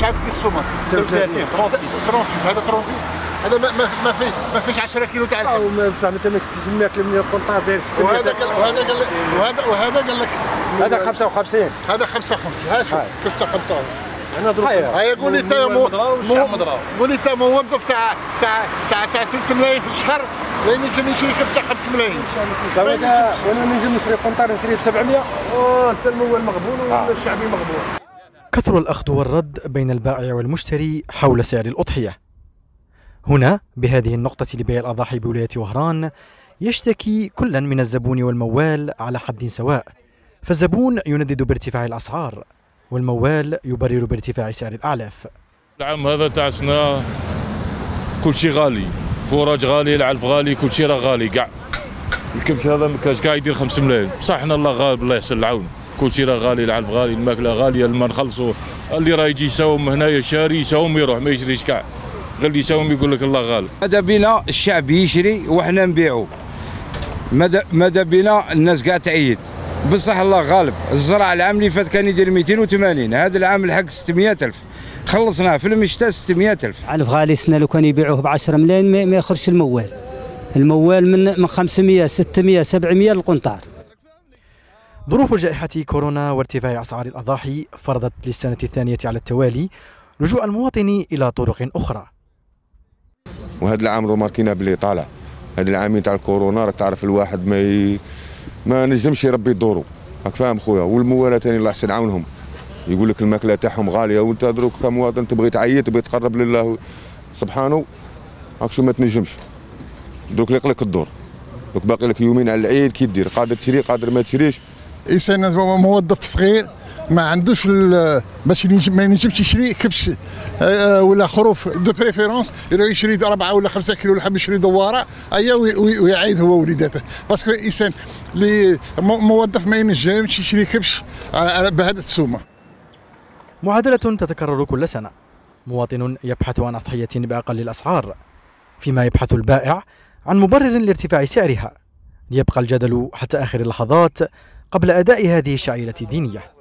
شحال كيلو السومه 36 36 هذا 36 هذا ما ما ما فيه ما فيش 10 كيلو تاع أو الحب ما بصح انت ما شفتيش الماكله من القنطار داير 600 وهذا قال وهذا قال وهذا وهذا قال لك هذا 55 هذا 55 ها شوف هاي. شفت 55 أنا ضرب هيا قول لي انت. قول لي انت موظف تاع تاع تاع تاع 3 ملايين في الشهر لا ينجم يشري بتاع 5 ملايين هذا وأنا نجم نشري قنطار نشري ب 700 وانت المول مغبون والشعبي مغبون كثر الأخذ والرد بين البائع والمشتري حول سعر الأضحية. هنا بهذه النقطة لبيع الأضاحي بولاية وهران يشتكي كلا من الزبون والموال على حد سواء. فالزبون يندد بارتفاع الأسعار والموال يبرر بارتفاع سعر الأعلاف. العام هذا تاع سنة كل شيء غالي. فراج غالي العلف غالي كل شيء راه غالي كاع الكبش هذا ما كاش كاع يدير 5 ملايين. بصح إحنا الله غالب الله يحسن العون. كل شيء راه غالي العلف غالي الماكلة غالية الماء نخلصوا اللي راه يجي يساوم هنايا شاري يساوم يروح ما يشريش كاع. غير اللي يساوم يقول لك الله غالب ماذا بينا؟ الشعب يشري وحنا نبيعوا ماذا ماذا بينا؟ الناس قاعد تعيد. بصح الله غالب. الزرع العام اللي فات كان يدير 280 هذا العام الحق 600 ألف. خلصناه في المشتى 600 ألف. علف غالي سنة لو كان يبيعوه ب 10 ملايين ما ما يخرجش الموال. الموال من من 500 600 700 للقنطار. ظروف جائحة كورونا وارتفاع أسعار الأضاحي فرضت للسنة الثانية على التوالي لجوء المواطن إلى طرق أخرى. وهذا العام روماركينا بلي طالع. هذا العامين تاع الكورونا راك تعرف الواحد ما ي... ما نجمش يربي دورو راك فاهم خويا؟ والموالاه ثاني الله يحسن عونهم. يقول لك الماكلة تاعهم غالية وانت دروك كمواطن تبغي تعيط تبغي تقرب لله. سبحانه راك شو ما تنجمش. دروك لك الدور. دوك باقي لك يومين على العيد كي دير. قادر تشري قادر ما تشريش. إنسان موظف صغير ما عندوش باش ما ينجمش يشري كبش آه، ولا خروف de préférence إذا يشري أربعة ولا خمسة كيلو ولا حاب يشري دوارة أيا وي- وي- ويعيد هو وليداته. parce que إنسان اللي مو- موظف ما ينجمش يشري كبش على- بهذا السومة. معادلة تتكرر كل سنة. مواطن يبحث عن أضحية بأقل الأسعار فيما يبحث البائع عن مبرر لارتفاع سعرها ليبقى الجدل حتى آخر اللحظات قبل أداء هذه الشعيرة الدينية.